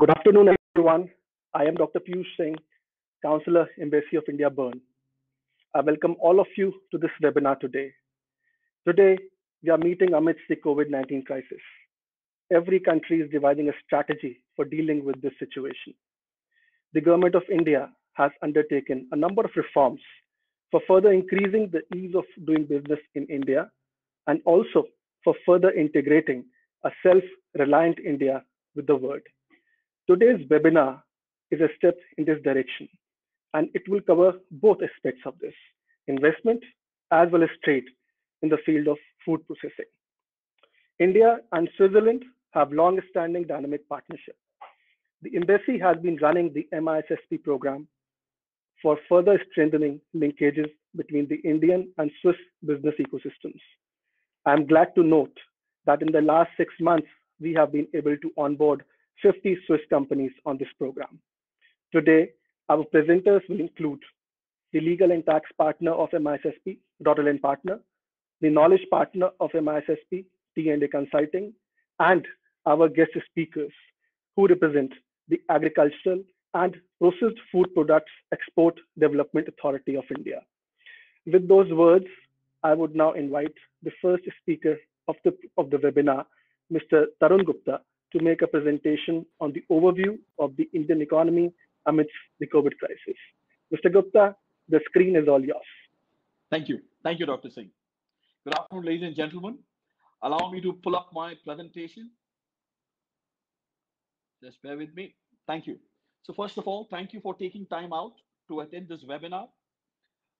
Good afternoon, everyone. I am Dr. Piyush Singh, Counselor, Embassy of India, Bern. I welcome all of you to this webinar today. Today, we are meeting amidst the COVID-19 crisis. Every country is devising a strategy for dealing with this situation. The government of India has undertaken a number of reforms for further increasing the ease of doing business in India and also for further integrating a self-reliant India with the world. Today's webinar is a step in this direction, and it will cover both aspects of this, investment as well as trade in the field of food processing. India and Switzerland have long-standing dynamic partnership. The embassy has been running the MISSP program for further strengthening linkages between the Indian and Swiss business ecosystems. I'm glad to note that in the last six months, we have been able to onboard 50 Swiss companies on this program. Today, our presenters will include the legal and tax partner of MISSP, Rotterdam Partner, the knowledge partner of MISSP, T&A Consulting, and our guest speakers who represent the Agricultural and Processed Food Products Export Development Authority of India. With those words, I would now invite the first speaker of the, of the webinar, Mr. Tarun Gupta, to make a presentation on the overview of the Indian economy amidst the COVID crisis. Mr. Gupta, the screen is all yours. Thank you. Thank you, Dr. Singh. Good afternoon, ladies and gentlemen. Allow me to pull up my presentation. Just bear with me. Thank you. So first of all, thank you for taking time out to attend this webinar.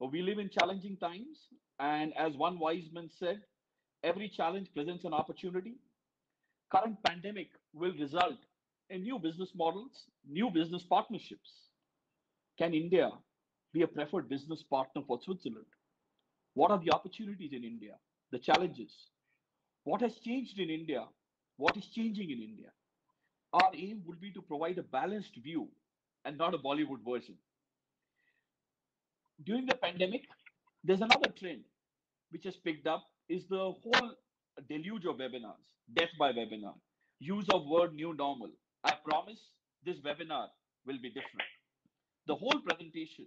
We live in challenging times, and as one wise man said, every challenge presents an opportunity. Current pandemic will result in new business models, new business partnerships. Can India be a preferred business partner for Switzerland? What are the opportunities in India? The challenges? What has changed in India? What is changing in India? Our aim would be to provide a balanced view and not a Bollywood version. During the pandemic, there's another trend which has picked up is the whole deluge of webinars, death by webinar, use of word new normal. I promise this webinar will be different. The whole presentation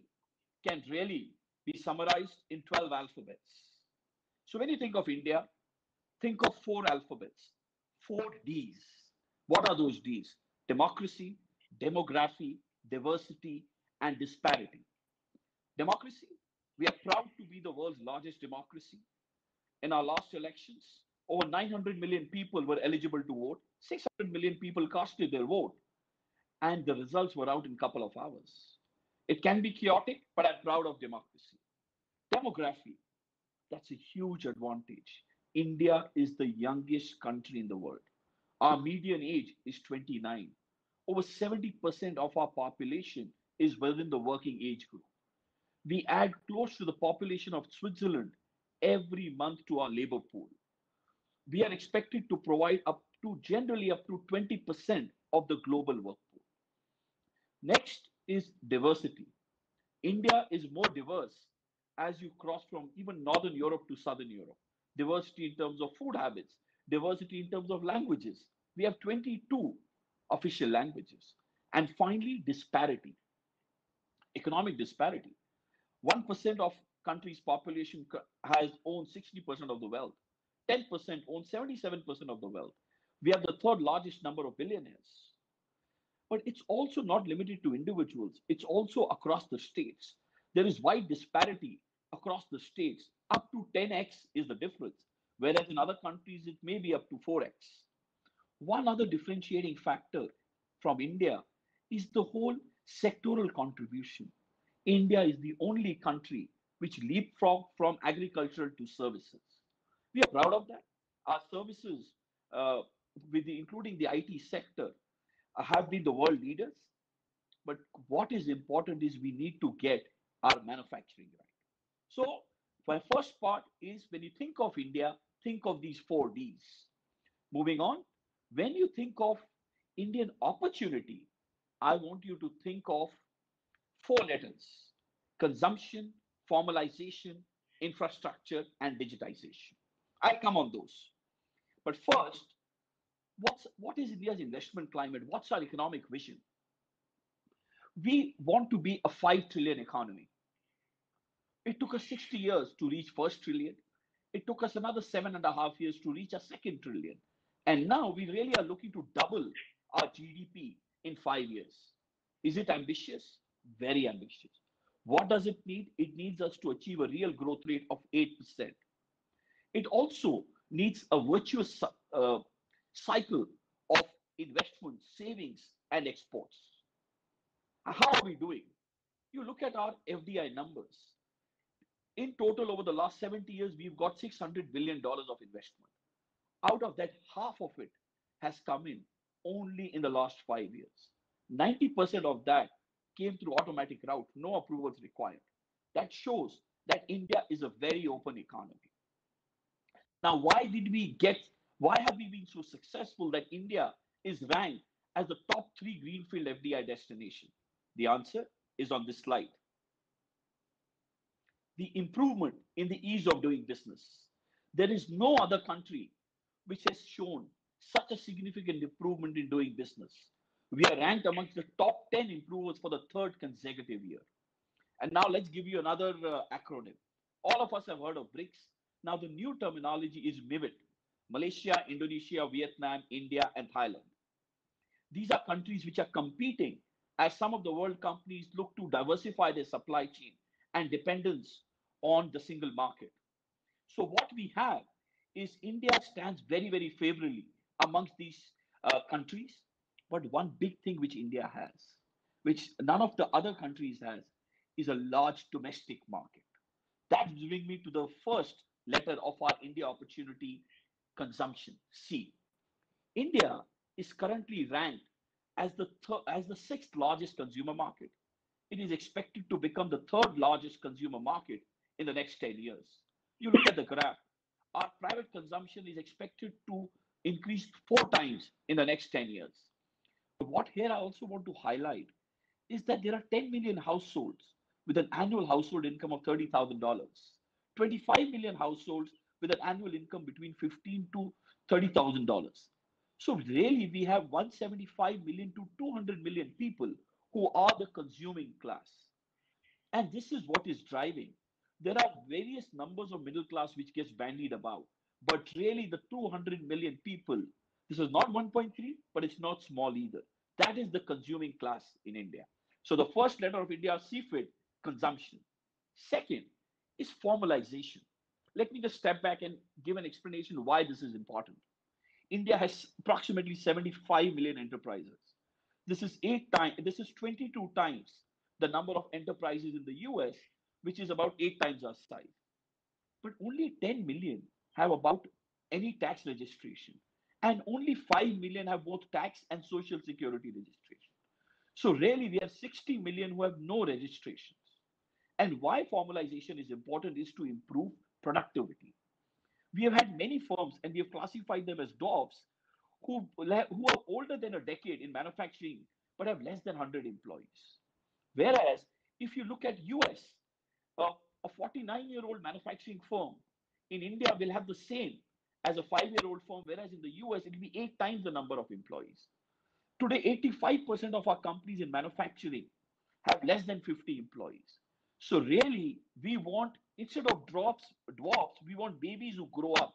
can really be summarized in 12 alphabets. So when you think of India, think of four alphabets, four Ds. What are those Ds? Democracy, demography, diversity, and disparity. Democracy, we are proud to be the world's largest democracy. In our last elections, over 900 million people were eligible to vote. 600 million people casted their vote. And the results were out in a couple of hours. It can be chaotic, but I'm proud of democracy. Demography, that's a huge advantage. India is the youngest country in the world. Our median age is 29. Over 70% of our population is within the working age group. We add close to the population of Switzerland every month to our labor pool. We are expected to provide up to generally up to 20% of the global workforce. Next is diversity. India is more diverse as you cross from even Northern Europe to Southern Europe. Diversity in terms of food habits, diversity in terms of languages. We have 22 official languages. And finally, disparity, economic disparity. 1% of country's population has owned 60% of the wealth. 10% own 77% of the wealth. We have the third largest number of billionaires. But it's also not limited to individuals. It's also across the states. There is wide disparity across the states. Up to 10x is the difference. Whereas in other countries, it may be up to 4x. One other differentiating factor from India is the whole sectoral contribution. India is the only country which leapfrog from agricultural to services. We are proud of that. Our services, uh, with the, including the IT sector, uh, have been the world leaders. But what is important is we need to get our manufacturing right. So my first part is when you think of India, think of these four Ds. Moving on, when you think of Indian opportunity, I want you to think of four letters consumption, formalization, infrastructure, and digitization. I'll come on those. But first, what's what is India's investment climate? What's our economic vision? We want to be a five trillion economy. It took us 60 years to reach first trillion. It took us another seven and a half years to reach a second trillion. And now we really are looking to double our GDP in five years. Is it ambitious? Very ambitious. What does it need? It needs us to achieve a real growth rate of 8%. It also needs a virtuous uh, cycle of investment, savings, and exports. How are we doing? You look at our FDI numbers. In total, over the last 70 years, we've got $600 billion of investment. Out of that, half of it has come in only in the last five years. 90% of that came through automatic route, no approvals required. That shows that India is a very open economy. Now, why did we get, why have we been so successful that India is ranked as the top three greenfield FDI destination? The answer is on this slide. The improvement in the ease of doing business. There is no other country which has shown such a significant improvement in doing business. We are ranked amongst the top 10 improvers for the third consecutive year. And now let's give you another uh, acronym. All of us have heard of BRICS. Now the new terminology is MIVIT Malaysia, Indonesia, Vietnam, India, and Thailand. These are countries which are competing as some of the world companies look to diversify their supply chain and dependence on the single market. So, what we have is India stands very, very favorably amongst these uh, countries. But one big thing which India has, which none of the other countries has, is a large domestic market. That brings me to the first letter of our India opportunity consumption, C. India is currently ranked as the, as the sixth largest consumer market. It is expected to become the third largest consumer market in the next 10 years. You look at the graph, our private consumption is expected to increase four times in the next 10 years. But what here I also want to highlight is that there are 10 million households with an annual household income of $30,000, 25 million households with an annual income between 15 to $30,000. So really we have 175 million to 200 million people who are the consuming class. And this is what is driving. There are various numbers of middle class which gets bandied about, but really the 200 million people, this is not 1.3, but it's not small either. That is the consuming class in India. So the first letter of India, CFID, consumption. Second is formalization. Let me just step back and give an explanation why this is important. India has approximately 75 million enterprises. This is eight times, this is 22 times the number of enterprises in the US, which is about eight times our size. But only 10 million have about any tax registration, and only 5 million have both tax and social security registration. So, really, we have 60 million who have no registrations. And why formalization is important is to improve productivity. We have had many firms, and we have classified them as DOFs, who, who are older than a decade in manufacturing but have less than 100 employees. Whereas if you look at US, uh, a 49 year old manufacturing firm in India will have the same as a five year old firm, whereas in the US it will be eight times the number of employees. Today, 85% of our companies in manufacturing have less than 50 employees. So really, we want instead of drops, dwarfs, we want babies who grow up,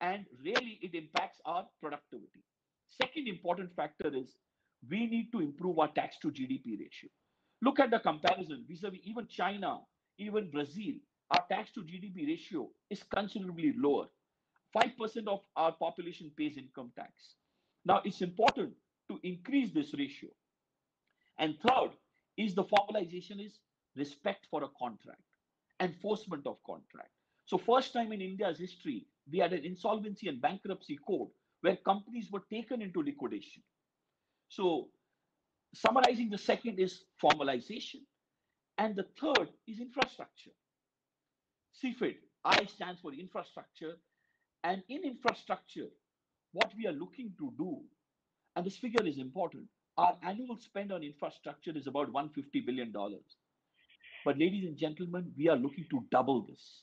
and really it impacts our productivity. Second important factor is we need to improve our tax to GDP ratio. Look at the comparison vis-a-vis even China, even Brazil. Our tax to GDP ratio is considerably lower. 5% of our population pays income tax. Now, it's important to increase this ratio. And third is the formalization is respect for a contract, enforcement of contract. So first time in India's history, we had an insolvency and bankruptcy code where companies were taken into liquidation. So summarizing the second is formalization. And the third is infrastructure. CFID, I stands for infrastructure. And in infrastructure, what we are looking to do, and this figure is important, our annual spend on infrastructure is about $150 billion. But ladies and gentlemen, we are looking to double this.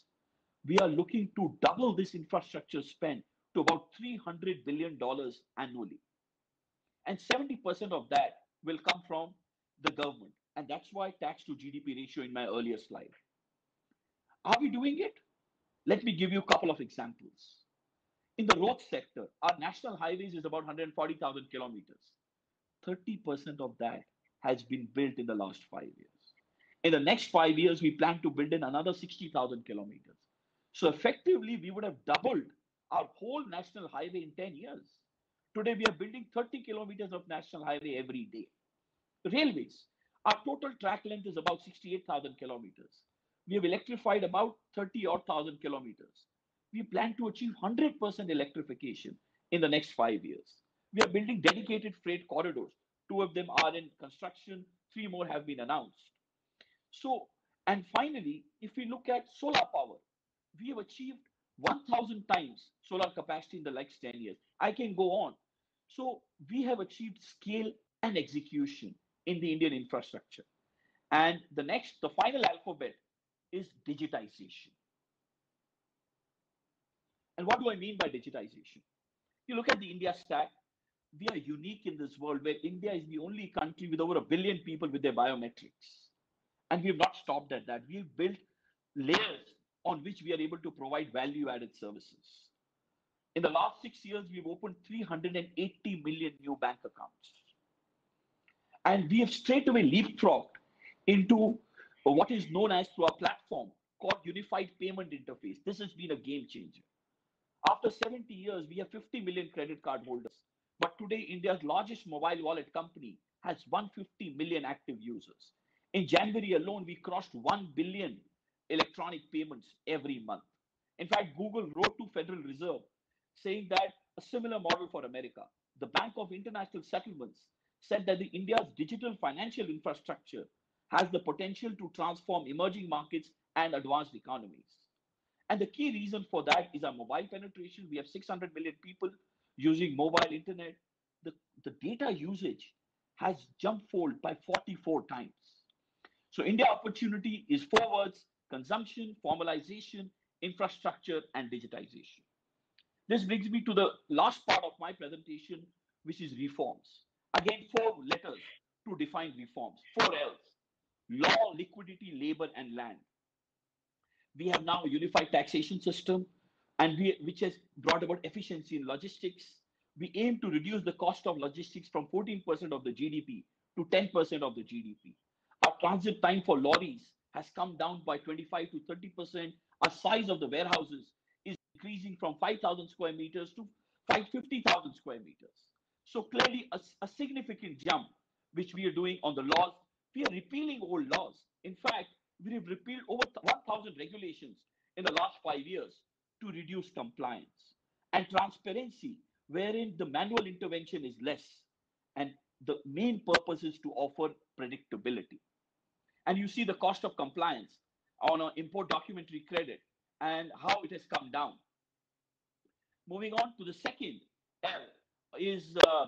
We are looking to double this infrastructure spend to about $300 billion annually. And 70% of that will come from the government. And that's why tax to GDP ratio in my earlier slide. Are we doing it? Let me give you a couple of examples. In the road sector, our national highways is about 140,000 kilometers. 30% of that has been built in the last five years. In the next five years, we plan to build in another 60,000 kilometers. So effectively, we would have doubled our whole national highway in 10 years. Today, we are building 30 kilometers of national highway every day. Railways, our total track length is about 68,000 kilometers. We have electrified about 30 odd thousand kilometers. We plan to achieve 100% electrification in the next five years. We are building dedicated freight corridors. Two of them are in construction, three more have been announced. So, and finally, if we look at solar power, we have achieved 1000 times solar capacity in the next 10 years. I can go on. So we have achieved scale and execution in the Indian infrastructure. And the next, the final alphabet is digitization. And what do I mean by digitization? You look at the India stack, we are unique in this world where India is the only country with over a billion people with their biometrics. And we have not stopped at that. We've built layers on which we are able to provide value added services. In the last six years, we've opened 380 million new bank accounts. And we have straightaway leapfrogged into what is known as through our platform called Unified Payment Interface. This has been a game changer. After 70 years, we have 50 million credit card holders. But today, India's largest mobile wallet company has 150 million active users. In January alone, we crossed 1 billion electronic payments every month. In fact, Google wrote to Federal Reserve saying that a similar model for America. The Bank of International Settlements said that the India's digital financial infrastructure has the potential to transform emerging markets and advanced economies. And the key reason for that is our mobile penetration. We have 600 million people using mobile internet. The, the data usage has jumped fold by 44 times. So India opportunity is four words, consumption, formalization, infrastructure, and digitization. This brings me to the last part of my presentation, which is reforms. Again, four letters to define reforms, four L's, law, liquidity, labor, and land. We have now a unified taxation system, and we, which has brought about efficiency in logistics. We aim to reduce the cost of logistics from 14% of the GDP to 10% of the GDP. Transit time for lorries has come down by 25 to 30%. Our size of the warehouses is increasing from 5,000 square meters to 550,000 square meters. So clearly a, a significant jump, which we are doing on the laws. We are repealing old laws. In fact, we have repealed over 1,000 regulations in the last five years to reduce compliance and transparency, wherein the manual intervention is less. And the main purpose is to offer predictability and you see the cost of compliance on an import documentary credit and how it has come down. Moving on to the second L is, uh,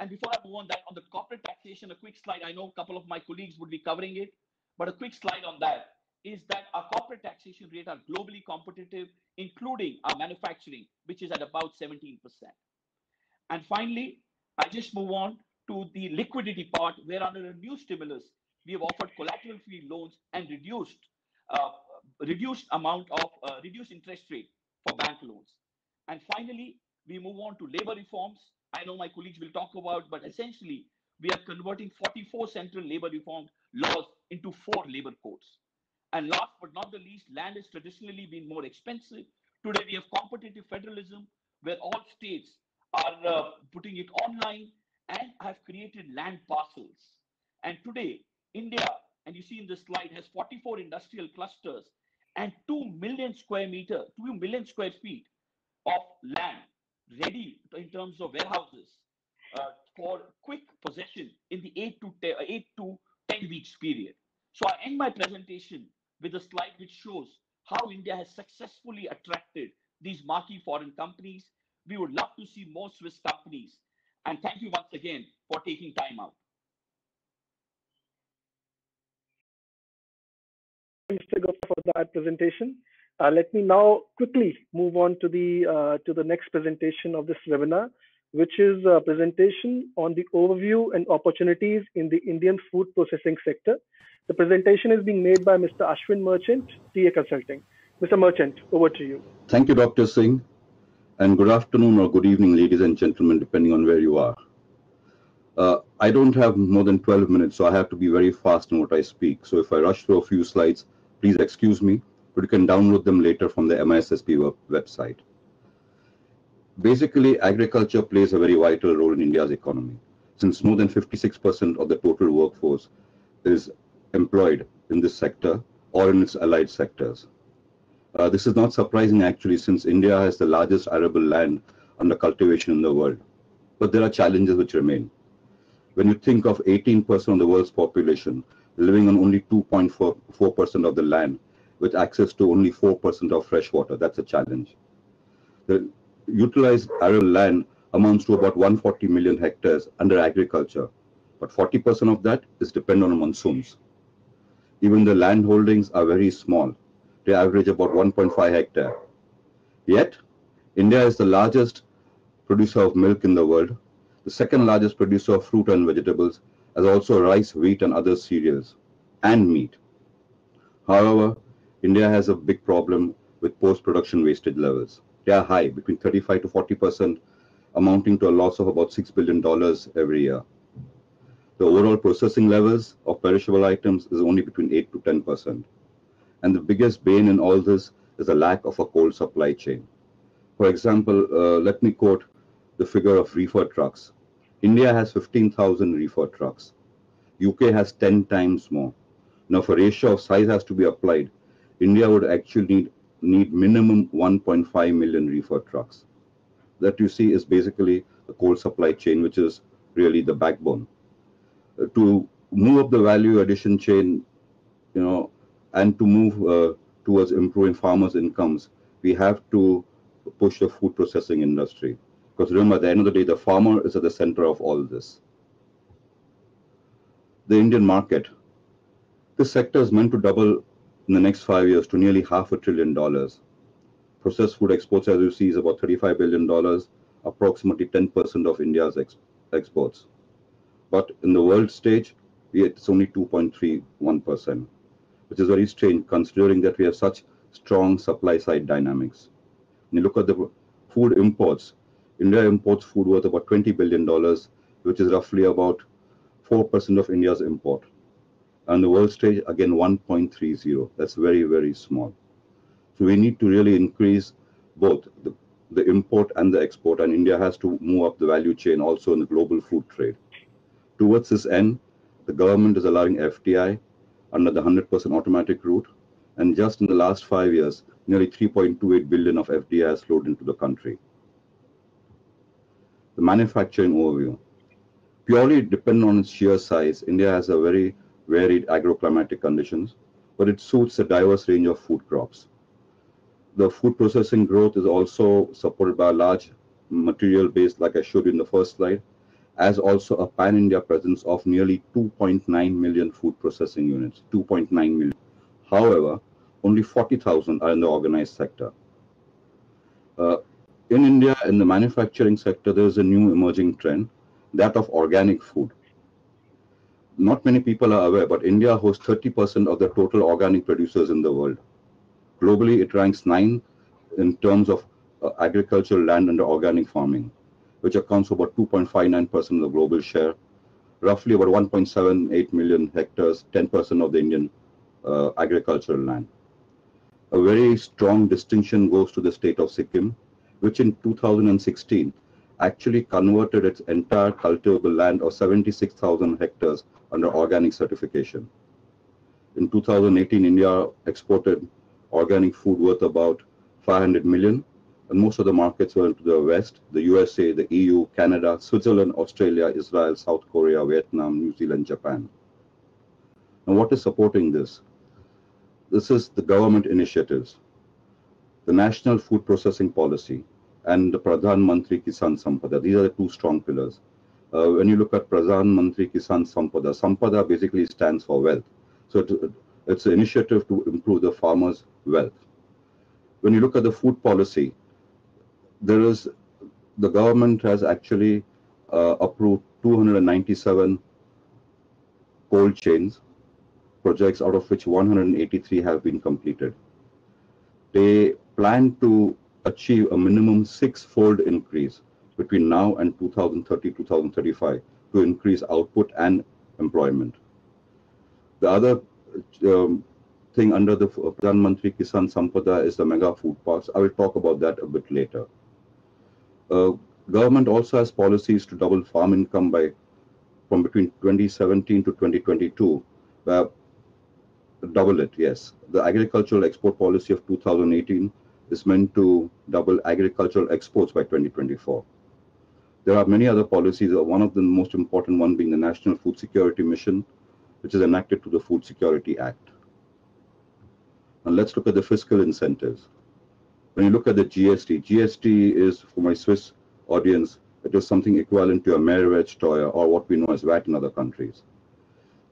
and before I move on that, on the corporate taxation, a quick slide. I know a couple of my colleagues would be covering it, but a quick slide on that is that our corporate taxation rate are globally competitive, including our manufacturing, which is at about 17%. And finally, I just move on to the liquidity part, where under a new stimulus, we have offered collateral-free loans and reduced uh, reduced amount of uh, reduced interest rate for bank loans. And finally, we move on to labor reforms. I know my colleagues will talk about, but essentially, we are converting 44 central labor reform laws into four labor codes. And last but not the least, land has traditionally been more expensive. Today, we have competitive federalism where all states are uh, putting it online and have created land parcels. And today, India, and you see in this slide, has 44 industrial clusters and 2 million square meter, 2 million square feet of land ready in terms of warehouses uh, for quick possession in the 8 to 10, 8 to 10 weeks period. So I end my presentation with a slide which shows how India has successfully attracted these marquee foreign companies. We would love to see more Swiss companies. And thank you once again for taking time out. Mr. Gupta for that presentation. Uh, let me now quickly move on to the uh, to the next presentation of this webinar, which is a presentation on the overview and opportunities in the Indian food processing sector. The presentation is being made by Mr. Ashwin Merchant, TA Consulting. Mr. Merchant, over to you. Thank you, Dr. Singh, and good afternoon or good evening, ladies and gentlemen, depending on where you are. Uh, I don't have more than 12 minutes, so I have to be very fast in what I speak. So if I rush through a few slides, please excuse me but you can download them later from the MISSP web website. Basically, agriculture plays a very vital role in India's economy, since more than 56% of the total workforce is employed in this sector or in its allied sectors. Uh, this is not surprising actually, since India has the largest arable land under cultivation in the world. But there are challenges which remain. When you think of 18% of the world's population living on only 2.4% of the land, with access to only 4% of fresh water. That's a challenge. The utilized arable land amounts to about 140 million hectares under agriculture, but 40% of that is dependent on monsoons. Even the land holdings are very small. They average about 1.5 hectare. Yet, India is the largest producer of milk in the world, the second largest producer of fruit and vegetables, as also rice, wheat, and other cereals, and meat. However, India has a big problem with post-production wastage levels. They are high, between 35 to 40 percent, amounting to a loss of about $6 billion every year. The overall processing levels of perishable items is only between 8 to 10 percent. And the biggest bane in all this is the lack of a cold supply chain. For example, uh, let me quote the figure of reefer trucks. India has 15,000 reefer trucks. UK has 10 times more. Now, a ratio of size has to be applied, India would actually need, need minimum 1.5 million reefer trucks. That you see is basically the cold supply chain, which is really the backbone. Uh, to move up the value addition chain, you know, and to move uh, towards improving farmers' incomes, we have to push the food processing industry. Because remember, at the end of the day, the farmer is at the center of all this. The Indian market. This sector is meant to double in the next five years to nearly half a trillion dollars. Processed food exports, as you see, is about $35 billion, approximately 10% of India's ex exports. But in the world stage, it's only 2.31%, which is very strange considering that we have such strong supply side dynamics. When you look at the food imports, India imports food worth about $20 billion, which is roughly about 4% of India's import. And the world stage, again, 1.30. That's very, very small. So we need to really increase both the, the import and the export, and India has to move up the value chain also in the global food trade. Towards this end, the government is allowing FDI under the 100% automatic route, and just in the last five years, nearly 3.28 billion of FDI has flowed into the country. The manufacturing overview. Purely dependent on its sheer size, India has a very varied agroclimatic conditions, but it suits a diverse range of food crops. The food processing growth is also supported by a large material base, like I showed you in the first slide, as also a pan-India presence of nearly 2.9 million food processing units, 2.9 million. However, only 40,000 are in the organized sector. Uh, in India, in the manufacturing sector, there is a new emerging trend, that of organic food not many people are aware, but India hosts 30% of the total organic producers in the world. Globally, it ranks ninth in terms of uh, agricultural land under organic farming, which accounts for about 2.59% of the global share, roughly about 1.78 million hectares, 10% of the Indian uh, agricultural land. A very strong distinction goes to the state of Sikkim, which in 2016 actually converted its entire cultivable land of 76,000 hectares under organic certification. In 2018, India exported organic food worth about 500 million, and most of the markets were into the West, the USA, the EU, Canada, Switzerland, Australia, Israel, South Korea, Vietnam, New Zealand, Japan. And what is supporting this? This is the government initiatives, the National Food Processing Policy, and the Pradhan Mantri Kisan Sampada. These are the two strong pillars uh, when you look at Pradhan Mantri Kisan Sampada, Sampada basically stands for wealth. So it, it's an initiative to improve the farmer's wealth. when you look at the food policy, there is the government has actually uh, approved 297 cold chains projects, out of which 183 have been completed. They plan to achieve a minimum six-fold increase between now and 2030-2035 to increase output and employment. The other um, thing under the Pradhan Mantri Kisan Sampada is the mega food parks. I will talk about that a bit later. Uh, government also has policies to double farm income by from between 2017 to 2022. Uh, double it, yes. The agricultural export policy of 2018 is meant to double agricultural exports by 2024. There are many other policies, uh, one of the most important one being the National Food Security Mission, which is enacted to the Food Security Act. And let's look at the fiscal incentives. When you look at the GST, GST is, for my Swiss audience, it is something equivalent to a Mehrwertsteuer or what we know as VAT in other countries.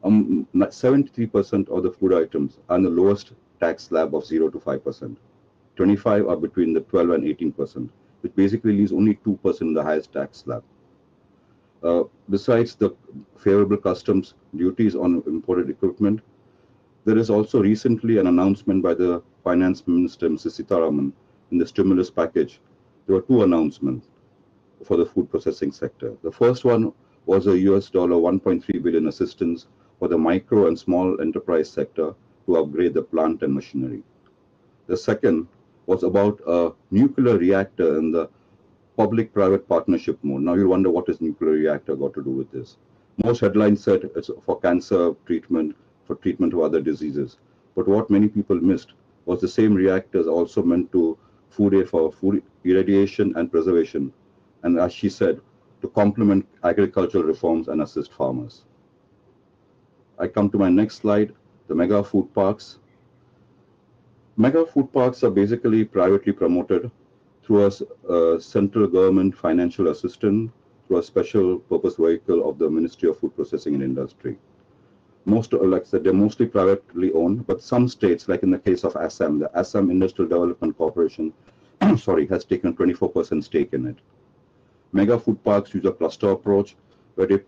Um, 73% of the food items are in the lowest tax slab of 0 to 5%. 25 are between the 12 and 18%, which basically leaves only 2% in the highest tax slab. Uh, besides the favorable customs duties on imported equipment, there is also recently an announcement by the finance minister, Mrs. Sitharaman, in the stimulus package. There were two announcements for the food processing sector. The first one was a US dollar 1.3 billion assistance for the micro and small enterprise sector to upgrade the plant and machinery. The second was about a nuclear reactor in the public-private partnership mode. Now you wonder what is nuclear reactor got to do with this. Most headlines said it's for cancer treatment, for treatment of other diseases. But what many people missed was the same reactors also meant to food aid for food irradiation and preservation. And as she said, to complement agricultural reforms and assist farmers. I come to my next slide, the mega food parks. Mega food parks are basically privately promoted through a, a uh, central government financial assistance through a special purpose vehicle of the Ministry of Food Processing and Industry most uh, like I said, they're mostly privately owned, but some states, like in the case of Assam, the Assam Industrial Development Corporation, sorry, has taken 24% stake in it. Mega food parks use a cluster approach where they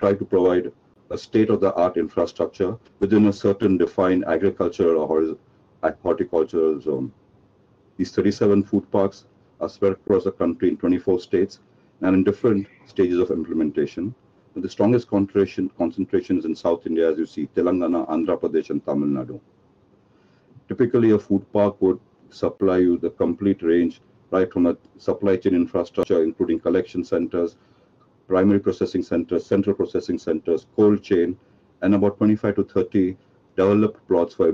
try to provide a state-of-the-art infrastructure within a certain defined agricultural or horticultural zone. These 37 food parks are spread across the country in 24 states and in different stages of implementation. The strongest concentration, concentration is in South India, as you see, Telangana, Andhra Pradesh, and Tamil Nadu. Typically, a food park would supply you the complete range, right from a supply chain infrastructure, including collection centers, primary processing centers, central processing centers, cold chain, and about 25 to 30 developed plots for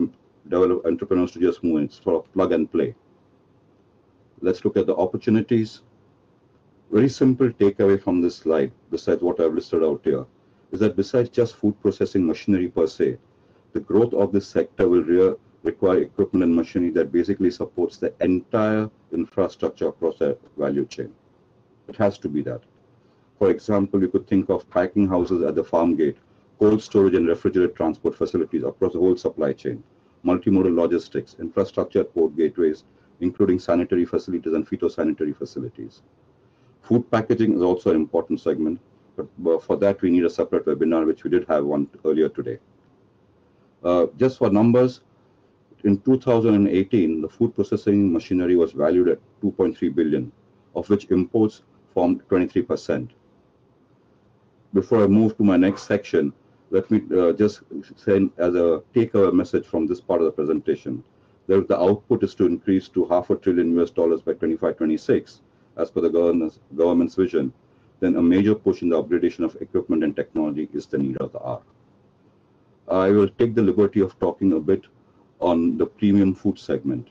develop entrepreneurs to just move in. It's sort of plug and play. Let's look at the opportunities very simple takeaway from this slide, besides what I've listed out here, is that besides just food processing machinery per se, the growth of this sector will re require equipment and machinery that basically supports the entire infrastructure across the value chain. It has to be that. For example, you could think of packing houses at the farm gate, cold storage and refrigerated transport facilities across the whole supply chain, multimodal logistics, infrastructure port gateways, including sanitary facilities and phytosanitary facilities. Food packaging is also an important segment, but for that we need a separate webinar, which we did have one earlier today. Uh, just for numbers, in 2018, the food processing machinery was valued at 2.3 billion, of which imports formed 23%. Before I move to my next section, let me uh, just send as a takeaway message from this part of the presentation. That the output is to increase to half a trillion US dollars by 2526 as per the government's, government's vision, then a major push in the upgradation of equipment and technology is the need of the hour. I will take the liberty of talking a bit on the premium food segment,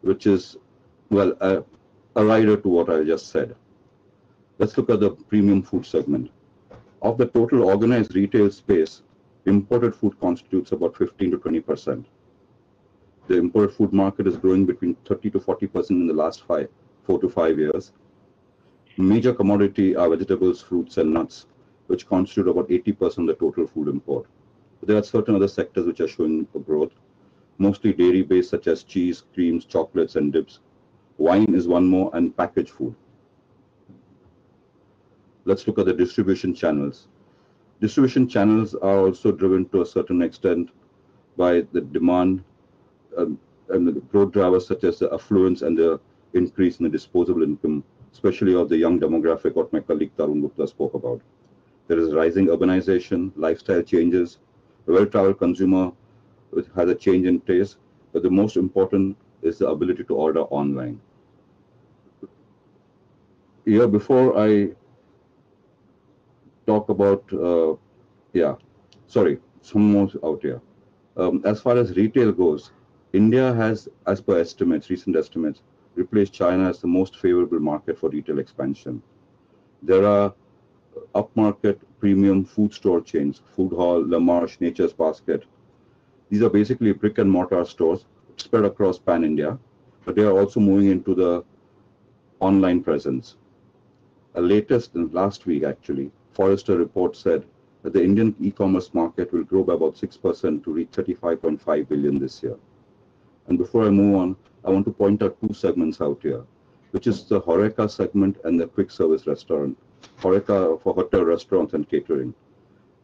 which is, well, a, a rider to what I just said. Let's look at the premium food segment. Of the total organized retail space, imported food constitutes about 15 to 20 percent. The imported food market is growing between 30 to 40 percent in the last five four to five years. Major commodity are vegetables, fruits, and nuts, which constitute about 80% of the total food import. There are certain other sectors which are showing growth. mostly dairy based, such as cheese, creams, chocolates, and dips. Wine is one more, and packaged food. Let's look at the distribution channels. Distribution channels are also driven to a certain extent by the demand um, and the growth drivers such as the affluence and the increase in the disposable income, especially of the young demographic, what my colleague Tarun Gupta spoke about. There is rising urbanization, lifestyle changes, a well-traveled consumer has a change in taste, but the most important is the ability to order online. Here, before I talk about, uh, yeah, sorry, some more out here. Um, as far as retail goes, India has, as per estimates, recent estimates, replaced China as the most favorable market for retail expansion. There are upmarket premium food store chains, Food Hall, La Marche, Nature's Basket. These are basically brick and mortar stores spread across pan India, but they are also moving into the online presence. A latest last week, actually, Forrester report said that the Indian e-commerce market will grow by about 6% to reach 35.5 billion this year. And before I move on, I want to point out two segments out here, which is the Horeca segment and the quick service restaurant. Horeca for hotel, restaurants, and catering.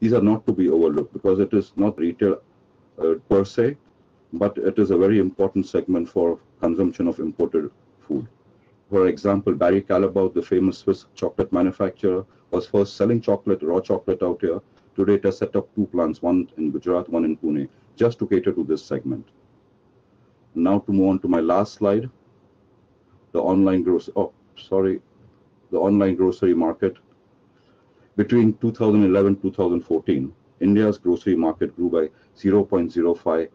These are not to be overlooked because it is not retail uh, per se, but it is a very important segment for consumption of imported food. For example, Barry Callebaut, the famous Swiss chocolate manufacturer, was first selling chocolate, raw chocolate out here. Today it has set up two plants, one in Gujarat, one in Pune, just to cater to this segment. Now to move on to my last slide, the online grocery, oh, sorry, the online grocery market. Between 2011-2014, India's grocery market grew by 0.05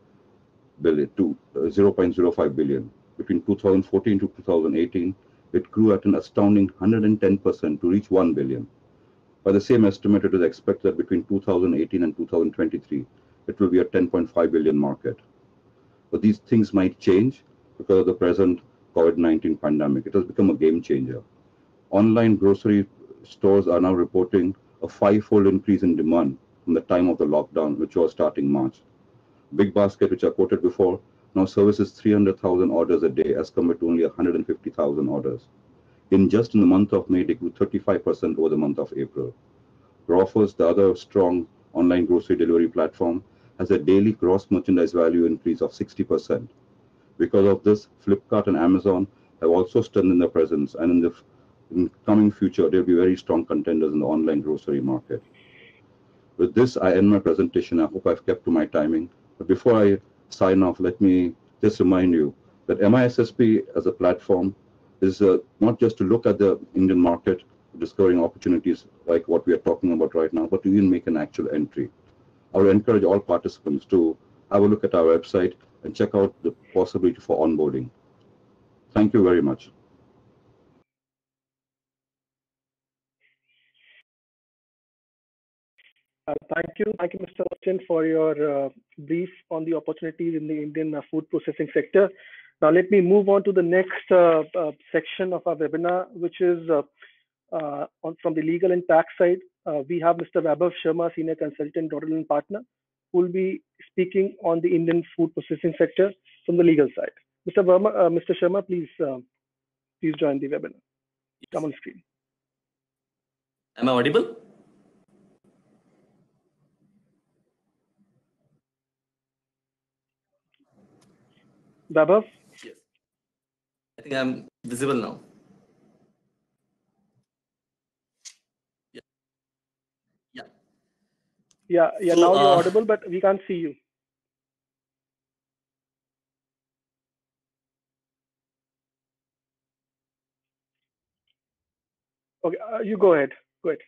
billion to uh, 0.05 billion. Between 2014 to 2018, it grew at an astounding 110% to reach 1 billion. By the same estimate, it is expected that between 2018 and 2023, it will be a 10.5 billion market. But these things might change because of the present COVID-19 pandemic. It has become a game changer. Online grocery stores are now reporting a five-fold increase in demand from the time of the lockdown, which was starting March. Big Basket, which I quoted before, now services 300,000 orders a day as compared to only 150,000 orders. In just in the month of May, they grew 35% over the month of April. Grofers, the other strong online grocery delivery platform, has a daily gross merchandise value increase of 60%. Because of this, Flipkart and Amazon have also strengthened their presence, and in the in coming future, they'll be very strong contenders in the online grocery market. With this, I end my presentation. I hope I've kept to my timing. But before I sign off, let me just remind you that MISSP as a platform is uh, not just to look at the Indian market, discovering opportunities like what we are talking about right now, but to even make an actual entry. I would encourage all participants to have a look at our website and check out the possibility for onboarding. Thank you very much. Thank you. Thank you, Mr. Ashwin, for your uh, brief on the opportunities in the Indian uh, food processing sector. Now, let me move on to the next uh, section of our webinar, which is uh, on, from the legal and tax side. we have Mr. Vaibhav Sharma, Senior Consultant, Rödl and Partner, who will be speaking on the Indian food processing sector from the legal side. Mr. Verma, Mr. Sharma, please, please join the webinar. Come on screen. Am I audible? Vaibhav? Yes. I think I'm visible now. Yeah. Yeah. Yeah, yeah. So, now you're uh, audible, but we can't see you. Okay, uh, you go ahead. Go ahead.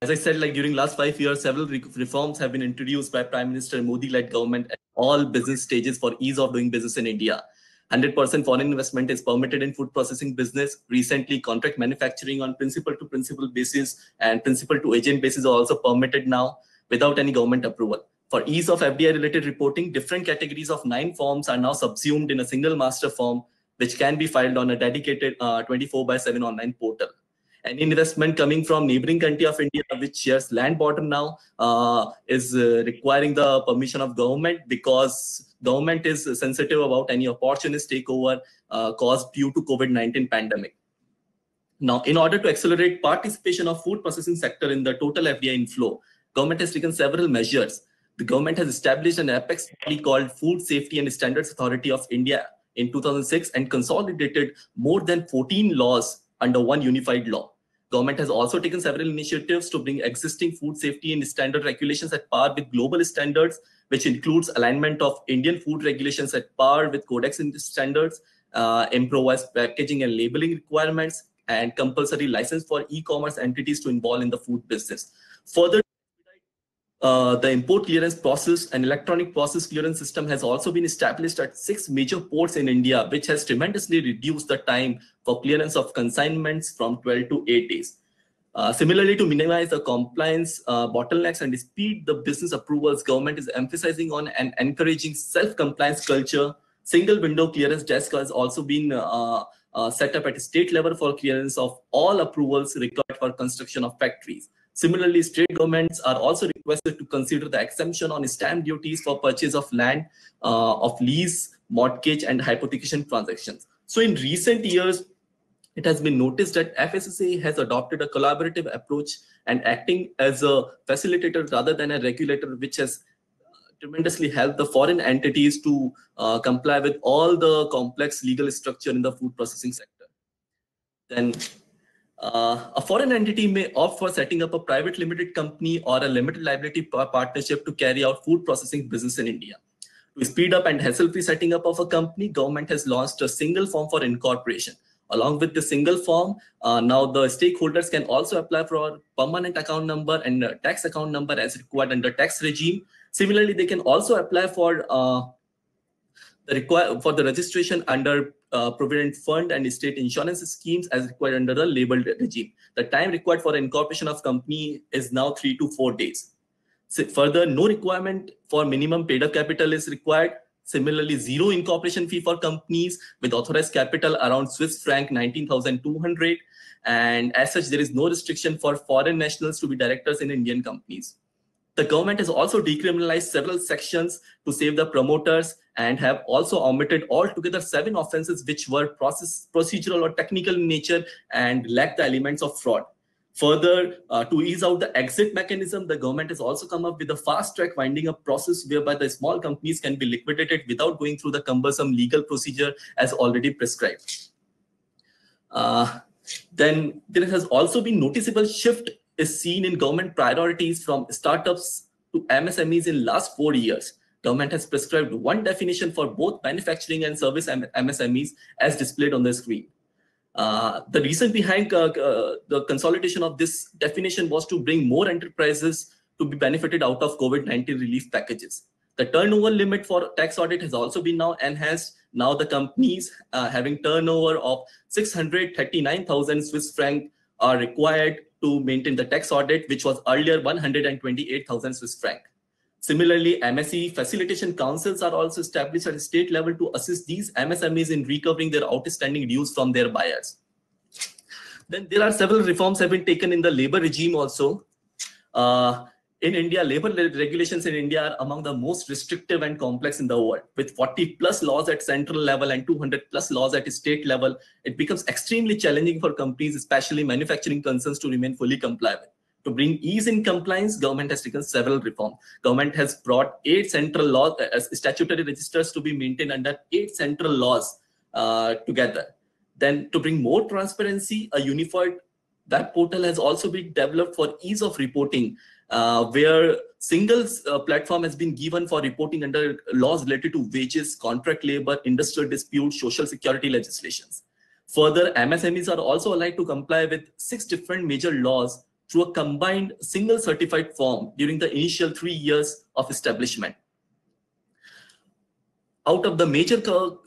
As I said, like during last five years, several re- reforms have been introduced by Prime Minister Modi-led government all business stages for ease of doing business in India. 100% foreign investment is permitted in food processing business. Recently, contract manufacturing on principal to principal basis and principal to agent basis are also permitted now without any government approval. For ease of FDI related reporting, different categories of nine forms are now subsumed in a single master form, which can be filed on a dedicated uh, 24 by 7 online portal. Any investment coming from neighboring country of India, which shares land border now, uh, is uh, requiring the permission of government because government is sensitive about any opportunist takeover uh, caused due to COVID-19 pandemic. Now, in order to accelerate participation of food processing sector in the total FDI inflow, government has taken several measures. The government has established an apex body called Food Safety and Standards Authority of India in 2006 and consolidated more than 14 laws under one unified law. Government has also taken several initiatives to bring existing food safety and standard regulations at par with global standards, which includes alignment of Indian food regulations at par with Codex standards, uh, improvised packaging and labeling requirements, and compulsory license for e-commerce entities to involve in the food business. Further, uh, the import clearance process and electronic process clearance system has also been established at six major ports in India, which has tremendously reduced the time for clearance of consignments from 12 to 8 days. Uh, similarly, to minimize the compliance uh, bottlenecks and speed the business approvals, government is emphasizing on and encouraging self-compliance culture. Single window clearance desk has also been uh, uh, set up at state level for clearance of all approvals required for construction of factories. Similarly, state governments are also requested to consider the exemption on stamp duties for purchase of land, uh, of lease, mortgage, and hypothecation transactions. So in recent years, it has been noticed that FSSA has adopted a collaborative approach and acting as a facilitator rather than a regulator, which has tremendously helped the foreign entities to uh, comply with all the complex legal structure in the food processing sector. Then uh, a foreign entity may opt for setting up a private limited company or a limited liability partnership to carry out food processing business in India. To speed up and hassle-free setting up of a company, government has launched a single form for incorporation. Along with the single form, uh, now the stakeholders can also apply for permanent account number and tax account number as required under tax regime Similarly, they can also apply for uh, the require for the registration under uh, provident fund and state insurance schemes as required under the labeled regime. The time required for incorporation of company is now three to four days. So further, no requirement for minimum paid up capital is required. Similarly, zero incorporation fee for companies with authorized capital around Swiss franc 19,200. And as such, there is no restriction for foreign nationals to be directors in Indian companies. The government has also decriminalized several sections to save the promoters and have also omitted altogether seven offenses which were process, procedural or technical in nature and lacked the elements of fraud. Further, uh, to ease out the exit mechanism, the government has also come up with a fast track winding up process whereby the small companies can be liquidated without going through the cumbersome legal procedure as already prescribed. Uh, then there has also been noticeable shift is seen in government priorities from startups to MSMEs in last four years. Government has prescribed one definition for both manufacturing and service MSMEs as displayed on the screen. Uh, the reason behind uh, uh, the consolidation of this definition was to bring more enterprises to be benefited out of COVID-19 relief packages. The turnover limit for tax audit has also been now enhanced. Now the companies uh, having turnover of 639,000 Swiss franc are required to maintain the tax audit, which was earlier 128,000 Swiss franc. Similarly, MSE facilitation councils are also established at state level to assist these MSMEs in recovering their outstanding dues from their buyers. Then there are several reforms have been taken in the labor regime also. Uh, in India, labor regulations in India are among the most restrictive and complex in the world. With 40 plus laws at central level and 200 plus laws at state level, it becomes extremely challenging for companies, especially manufacturing concerns, to remain fully compliant. To bring ease in compliance, government has taken several reforms. Government has brought eight central laws, uh, statutory registers to be maintained under eight central laws uh, together. Then to bring more transparency, a unified web portal has also been developed for ease of reporting uh, where single uh, platform has been given for reporting under laws related to wages, contract labor, industrial disputes, social security legislations. Further, MSMEs are also allowed to comply with six different major laws through a combined single certified form during the initial three years of establishment. Out of the major,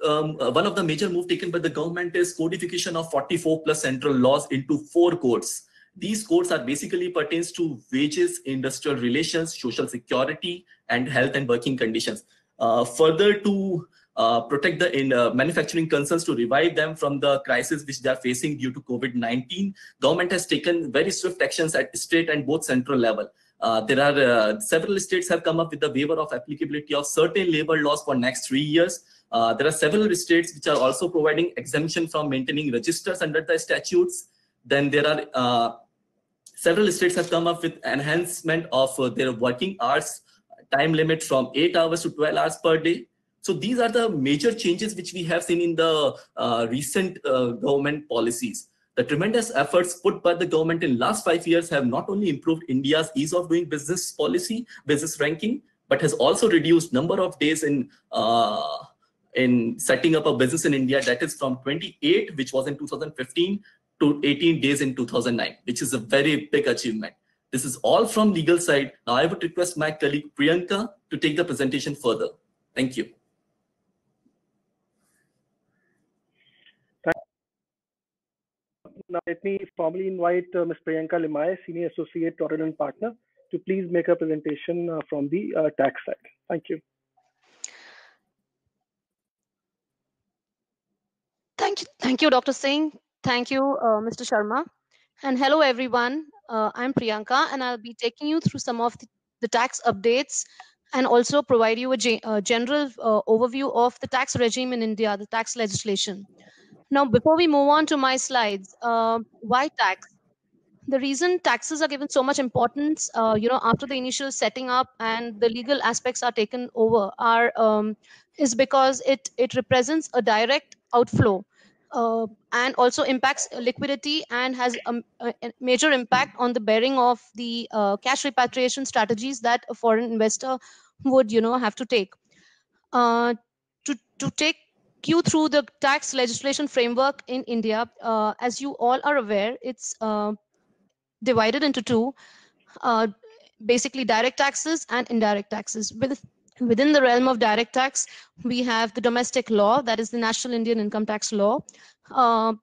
um, uh, one of the major move taken by the government is codification of 44 plus central laws into four codes these codes are basically pertains to wages, industrial relations, social security, and health and working conditions. Uh, further to uh, protect the in, uh, manufacturing concerns to revive them from the crisis which they are facing due to COVID-19. Government has taken very swift actions at state and both central level. Uh, there are uh, several states have come up with the waiver of applicability of certain labor laws for next three years. Uh, there are several states which are also providing exemption from maintaining registers under the statutes. Then there are uh, several states have come up with enhancement of uh, their working hours time limit from 8 hours to 12 hours per day. So these are the major changes which we have seen in the uh, recent uh, government policies. The tremendous efforts put by the government in last five years have not only improved India's ease of doing business policy, business ranking, but has also reduced number of days in uh, in setting up a business in India. That is from 28, which was in 2015, to 18 days in 2009, which is a very big achievement. This is all from legal side. Now I would request my colleague Priyanka to take the presentation further. Thank you. Now let me formally invite uh, Ms. Priyanka Limaye, Senior Associate Audit and Partner, to please make a presentation uh, from the uh, tax side. Thank you. Thank you, thank you, Dr. Singh. Thank you, uh, Mr. Sharma. And hello, everyone. Uh, I'm Priyanka, and I'll be taking you through some of the, the tax updates and also provide you a, ge- a general uh, overview of the tax regime in India, the tax legislation. Now, before we move on to my slides, uh, why tax? The reason taxes are given so much importance, uh, you know, after the initial setting up and the legal aspects are taken over, are um, is because it it represents a direct outflow uh, and also impacts liquidity and has a, a, major impact on the bearing of the uh, cash repatriation strategies that a foreign investor would you know have to take. Uh, to to take you through the tax legislation framework in india uh, as you all are aware it's uh, divided into two uh, basically direct taxes and indirect taxes. With within the realm of direct tax we have the domestic law that is the national indian income tax law. Uh,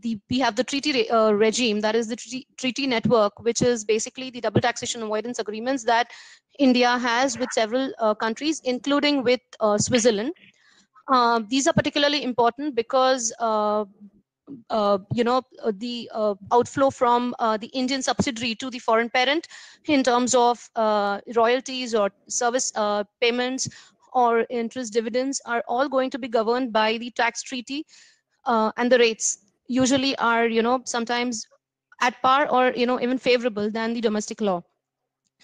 the we have the treaty re, uh, regime that is the treaty, treaty network which is basically the double taxation avoidance agreements that india has with several uh, countries including with uh, switzerland. Uh, these are particularly important because uh, you know uh, the uh, outflow from the indian subsidiary to the foreign parent in terms of royalties or service payments or interest dividends are all going to be governed by the tax treaty and the rates usually are you know sometimes at par or you know even favorable than the domestic law.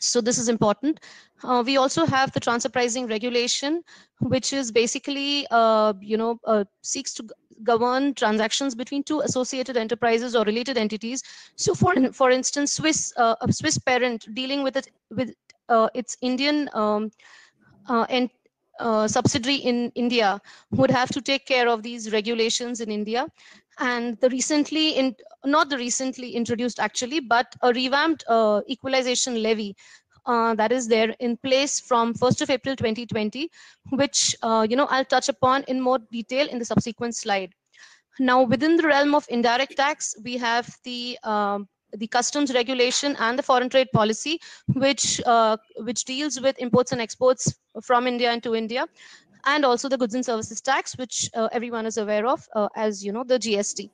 So this is important. Uh, we also have the transfer pricing regulation which is basically uh, you know uh, seeks to govern transactions between two associated enterprises or related entities. So for for instance swiss uh, a swiss parent dealing with it with uh, its indian um, and subsidiary in india would have to take care of these regulations in india. And the recently in not the recently introduced actually but a revamped uh, equalization levy uh, that is there in place from 1st of april 2020 which uh, you know i'll touch upon in more detail in the subsequent slide now within the realm of indirect tax we have the um, the customs regulation and the foreign trade policy which uh, which deals with imports and exports from india into india and also the goods and services tax, which uh, everyone is aware of uh, as you know the GST.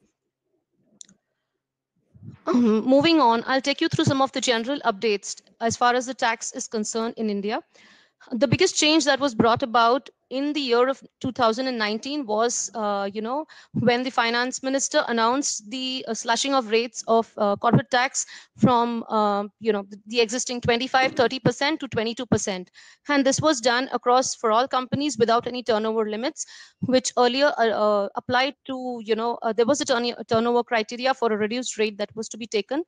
Um, moving on, I'll take you through some of the general updates as far as the tax is concerned in India. The biggest change that was brought about in the year of 2019 was, uh, you know, when the finance minister announced the uh, slashing of rates of uh, corporate tax from, uh, you know, the, existing 25, 30% to 22%. And this was done across for all companies without any turnover limits, which earlier uh, uh, applied to, you know, there was a turn turnover criteria for a reduced rate that was to be taken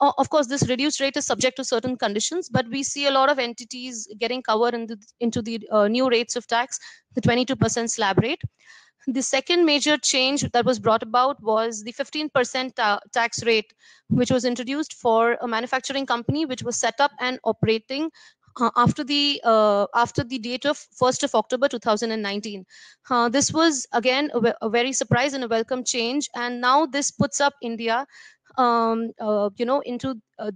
of course, this reduced rate is subject to certain conditions, but we see a lot of entities getting covered in the, into the uh, new rates of tax, the 22% slab rate. The second major change that was brought about was the 15% ta tax rate, which was introduced for a manufacturing company which was set up and operating uh, after the uh, after the date of 1st of October 2019. Uh, this was again a, very surprise and a welcome change, and now this puts up India um, uh, you know, into uh,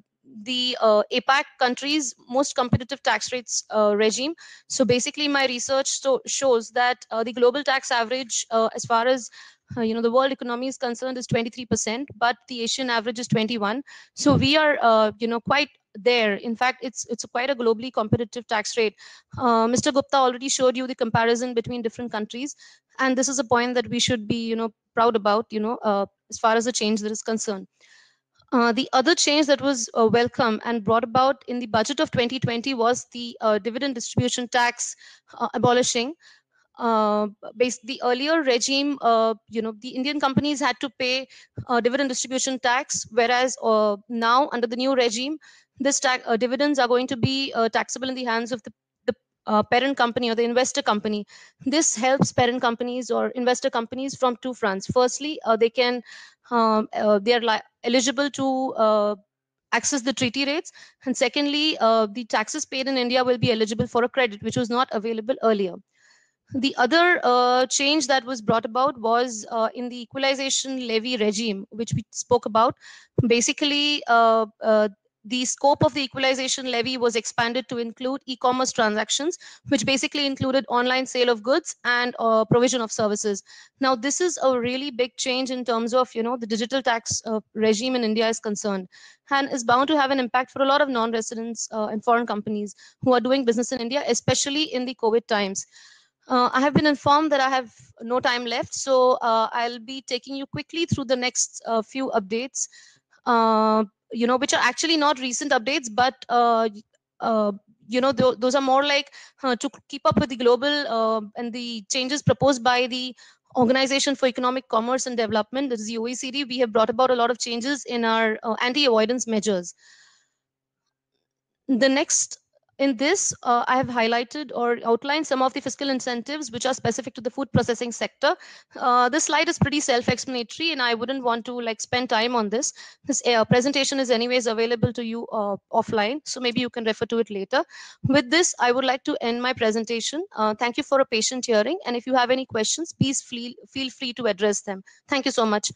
the uh, APAC countries' most competitive tax rates uh, regime. So basically, my research so shows that uh, the global tax average, uh, as far as you know, the world economy is concerned, is 23%, but the Asian average is 21. So we are, you know, quite there. In fact, it's it's quite a globally competitive tax rate. Mr. Gupta already showed you the comparison between different countries, and this is a point that we should be, you know, proud about. You know, as far as the change that is concerned. Uh, the other change that was uh, welcome and brought about in the budget of 2020 was the uh, dividend distribution tax uh, abolishing. Uh, based the earlier regime, you know, the Indian companies had to pay dividend distribution tax, whereas now under the new regime, this tax dividends are going to be taxable in the hands of the uh, parent company or the investor company. This helps parent companies or investor companies from two fronts. Firstly, uh, they can um, uh, they are eligible to uh, access the treaty rates. And secondly, uh, the taxes paid in India will be eligible for a credit, which was not available earlier. The other uh, change that was brought about was in the equalization levy regime, which we spoke about. Basically, the scope of the equalization levy was expanded to include e-commerce transactions, which basically included online sale of goods and uh, provision of services. Now, this is a really big change in terms of, you know, the digital tax uh, regime in India is concerned and is bound to have an impact for a lot of non-residents uh, and foreign companies who are doing business in India, especially in the COVID times. Uh, I have been informed that I have no time left, so uh, I'll be taking you quickly through the next uh, few updates you know which are actually not recent updates but uh, uh, you know th those are more like uh, to keep up with the global uh, and the changes proposed by the organization for economic commerce and development that is the oecd we have brought about a lot of changes in our uh, anti-avoidance measures. The next in this, uh, I have highlighted or outlined some of the fiscal incentives which are specific to the food processing sector. Uh, this slide is pretty self-explanatory and I wouldn't want to like spend time on this. This uh, presentation is anyways available to you uh, offline, so maybe you can refer to it later. With this, I would like to end my presentation. Uh, thank you for a patient hearing and if you have any questions, please feel, feel free to address them. Thank you so much.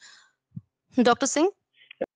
Dr. Singh? Thank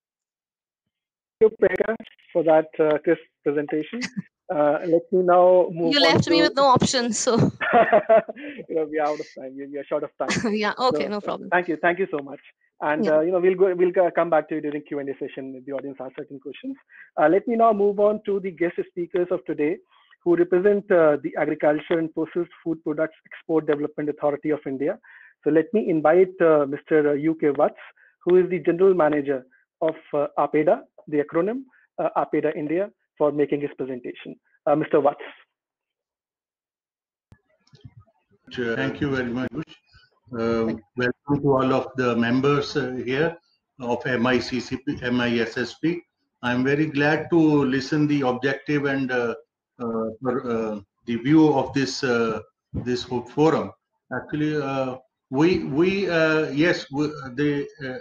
you, Priyanka, for that uh, crisp presentation. Uh, let me now move. You left to... me with no options, so. you know, we are out of time. We are short of time. yeah. Okay. So, no problem. Thank you. Thank you so much. And Yeah. uh, you know, we'll go. We'll uh, come back to you during Q and A session if the audience has certain questions. Uh, let me now move on to the guest speakers of today, who represent uh, the Agriculture and Processed Food Products Export Development Authority of India. So let me invite uh, Mr. UK Vats, who is the General Manager of uh, APEDA, the acronym uh, APEDA India, for making his presentation. Uh, Mr. Vats. Thank you very much. Uh, welcome to all of the members uh, here of MICCP, MISSP. I'm very glad to listen the objective and uh, uh, uh, the view of this uh, this forum. Actually, uh, we we uh, yes we, the uh,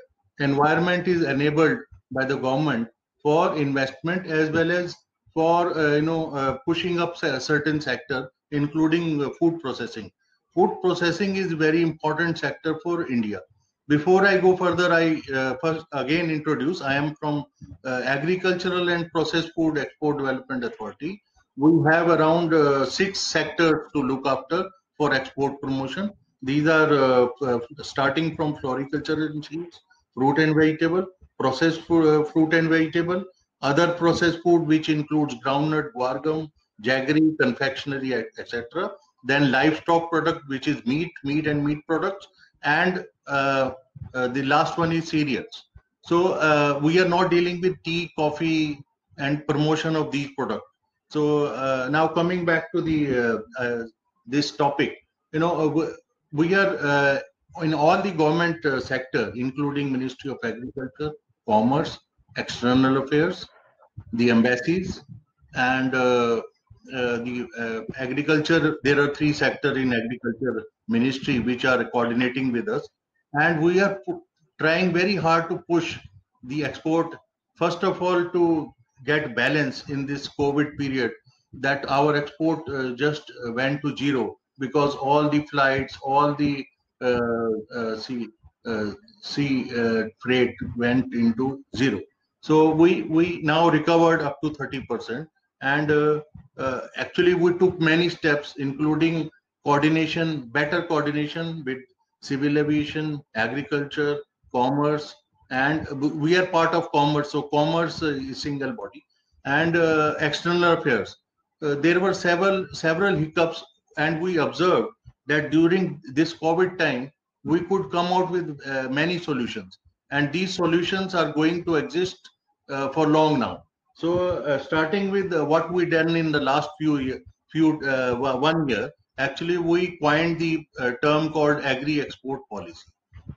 environment is enabled by the government for investment as well as for uh, you know uh, pushing up a certain sector, including uh, food processing. Food processing is very important sector for India. Before I go further, I uh, first again introduce. I am from uh, Agricultural and Processed Food Export Development Authority. We have around uh, six sectors to look after for export promotion. These are starting from floriculture and seeds, fruit and vegetable, processed food, fruit and vegetable, other processed food which includes groundnut, guar jaggery, confectionery, etc. Then livestock product which is meat, meat and meat products, and uh, uh, the last one is cereals. So uh, we are not dealing with tea, coffee, and promotion of these products. So uh, now coming back to the uh, uh, this topic, you know, we are in all the government sector, including Ministry of Agriculture, Commerce, external affairs, the embassies, and uh, uh, the uh, agriculture. There are three sectors in agriculture ministry which are coordinating with us, and we are trying very hard to push the export. First of all, to get balance in this COVID period, that our export uh, just went to zero because all the flights, all the uh, uh, sea sea freight went into zero So we we now recovered up to 30%, and uh, uh, actually we took many steps, including coordination, better coordination with civil aviation, agriculture, commerce, and we are part of commerce. So commerce is single body, and uh, external affairs. Uh, there were several several hiccups, and we observed that during this COVID time, we could come out with uh, many solutions and these solutions are going to exist uh, for long now. So uh, starting with uh, what we done in the last few year, few uh, one year, actually we coined the uh, term called agri-export policy.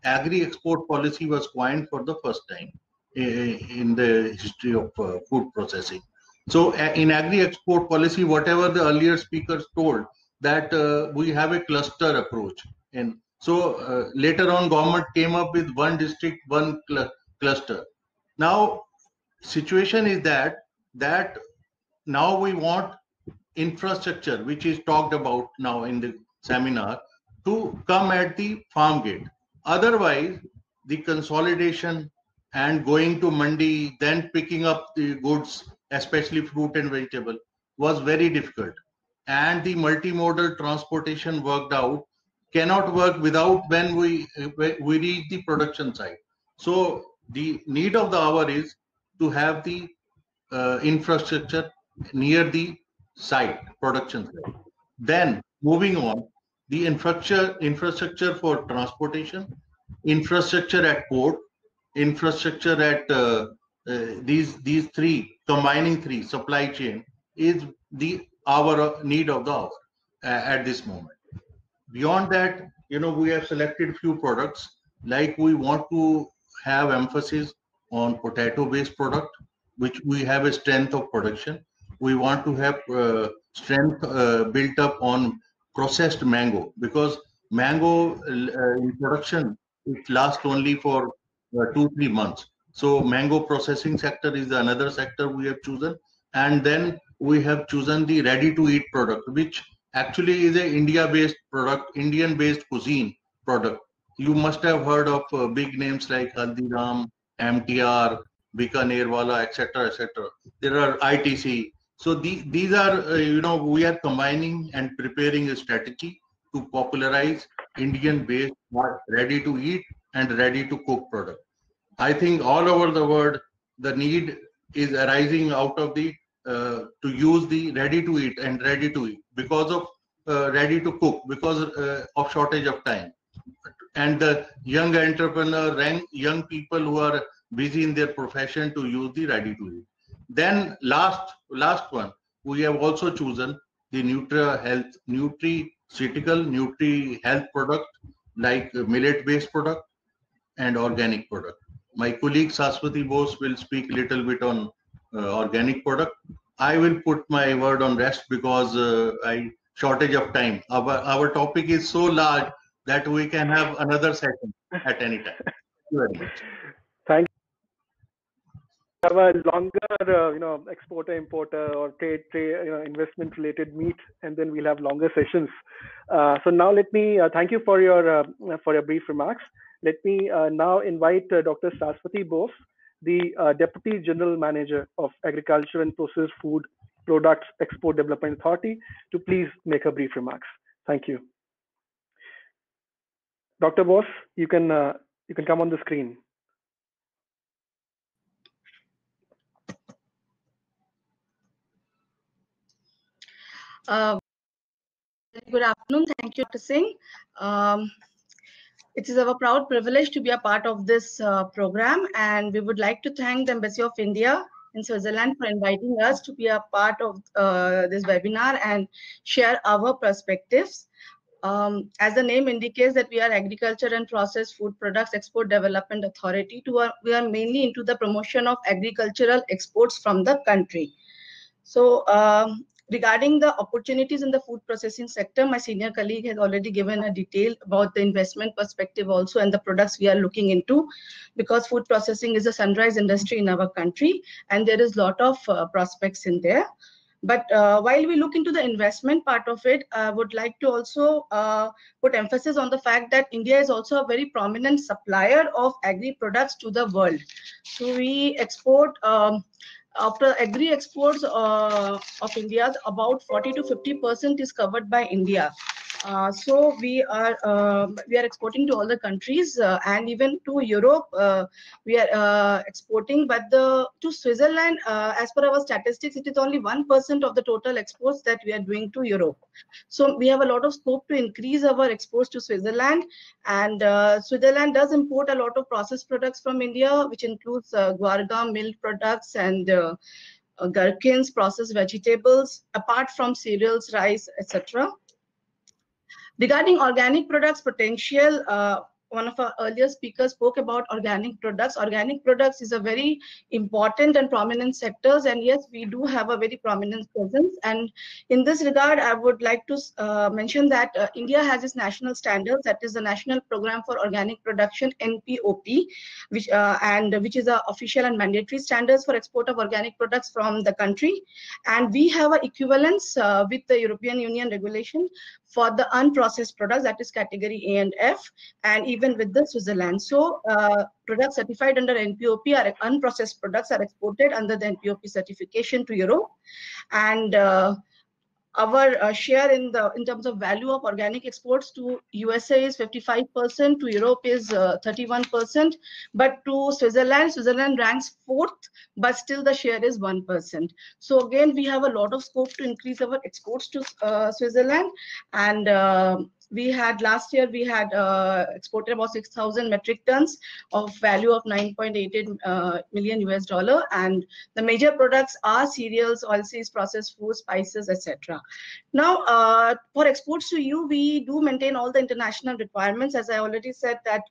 Agri-export policy was coined for the first time in the history of uh, food processing. So in agri-export policy, whatever the earlier speakers told, that we have a cluster approach in so uh, later on, government came up with one district, one cl cluster. Now, situation is that that now we want infrastructure, which is talked about now in the seminar, to come at the farm gate. Otherwise, the consolidation and going to mandi, then picking up the goods, especially fruit and vegetable, was very difficult. And the multimodal transportation worked out cannot work without when we we reach the production side. So the need of the hour is to have the uh, infrastructure near the site, production site. Then moving on, the infrastructure infrastructure for transportation, infrastructure at port, infrastructure at uh, uh, these these three combining three supply chain is the our need of the hour uh, at this moment beyond that you know we have selected few products. Like we want to have emphasis on potato based product which we have a strength of production. We want to have uh, strength uh, built up on processed mango because mango uh, in production it lasts only for uh, two three months. So mango processing sector is another sector we have chosen. And then we have chosen the ready to eat product which actually is a India-based product, Indian-based cuisine product. You must have heard of uh, big names like Haldiram, MTR, Bikanervala, etc., etc. There are ITC. So the, these are, uh, you know, we are combining and preparing a strategy to popularize Indian-based, ready-to-eat and ready-to-cook product. I think all over the world, the need is arising out of the uh, to use the ready to eat and ready to eat because of uh, ready to cook because uh, of shortage of time. And the young entrepreneur young people who are busy in their profession to use the ready to eat. Then last last one we have also chosen the nutri health nutraceutical nutri health product like millet based product and organic product. My colleague Saswati Bose will speak a little bit on uh, organic product. I will put my word on rest because uh, I shortage of time. Our our topic is so large that we can have another session at any time. Thank you. Thank you. Have a longer, uh, you know, exporter, importer, or trade, trade, you know, investment related meet, and then we'll have longer sessions. Uh, so now let me uh, thank you for your uh, for your brief remarks. Let me uh, now invite Dr. Saswati Bose the uh, Deputy General Manager of Agriculture and Processed Food Products Export Development Authority to please make her brief remarks. Thank you. Dr. Bose, you can uh, you can come on the screen. Uh, good afternoon. Thank you, Dr. Singh. Um, it is our proud privilege to be a part of this uh, program, and we would like to thank the Embassy of India in Switzerland for inviting us to be a part of uh, this webinar and share our perspectives. Um, as the name indicates that we are agriculture and processed food products export development authority to our, we are mainly into the promotion of agricultural exports from the country so um, Regarding the opportunities in the food processing sector, my senior colleague has already given a detail about the investment perspective also and the products we are looking into because food processing is a sunrise industry in our country and there is a lot of uh, prospects in there. But uh, while we look into the investment part of it, I would like to also uh, put emphasis on the fact that India is also a very prominent supplier of agri products to the world. So we export um, after agri exports uh, of India, about 40 to 50 percent is covered by India. Uh, so we are uh, we are exporting to all the countries uh, and even to Europe uh, we are uh, exporting. But the to Switzerland, as per our statistics, it is only one percent of the total exports that we are doing to Europe. So we have a lot of scope to increase our exports to Switzerland. And Switzerland does import a lot of processed products from India, which includes uh, guar gum milk products and gherkins, processed vegetables, apart from cereals, rice, etc. Regarding organic products potential, uh, one of our earlier speakers spoke about organic products. Organic products is a very important and prominent sectors. And yes, we do have a very prominent presence. And in this regard, I would like to uh, mention that uh, India has its national standards. That is the National Program for Organic Production, NPOP, which uh, and which is a official and mandatory standards for export of organic products from the country. And we have an equivalence uh, with the European Union regulation for the unprocessed products, that is category A and F, and even with the Switzerland. So uh, products certified under NPOP are unprocessed products are exported under the NPOP certification to Europe. And uh, our uh, share in the in terms of value of organic exports to USA is 55%, to Europe is uh, 31%, but to Switzerland, Switzerland ranks fourth, but still the share is 1%. So again, we have a lot of scope to increase our exports to uh, Switzerland and uh, we had last year we had uh, exported about 6000 metric tons of value of 9.88 uh, million us dollar. And the major products are cereals oilseeds processed foods spices etc now uh, for exports to you we do maintain all the international requirements. As i already said that